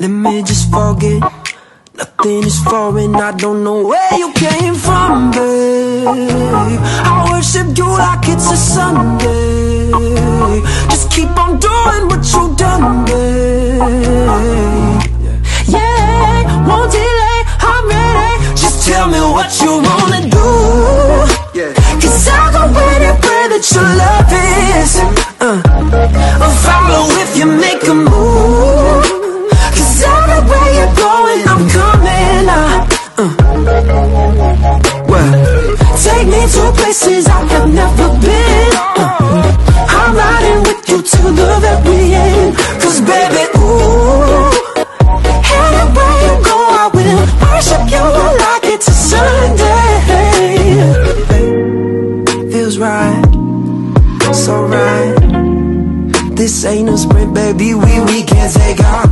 Let me just forget. Nothing is foreign. I don't know where you came from, babe. I worship you like it's a Sunday. Just keep on doing what you done, babe. Yeah, won't delay, I'm ready. Just tell me what you wanna do. Cause I'll go anywhere that you love. places I have never been. I'm riding with you to the very end. Cause baby, ooh Anywhere you go, I will worship you like it's a Sunday. Feels right, so right. This ain't a sprint, baby, we, we can't take off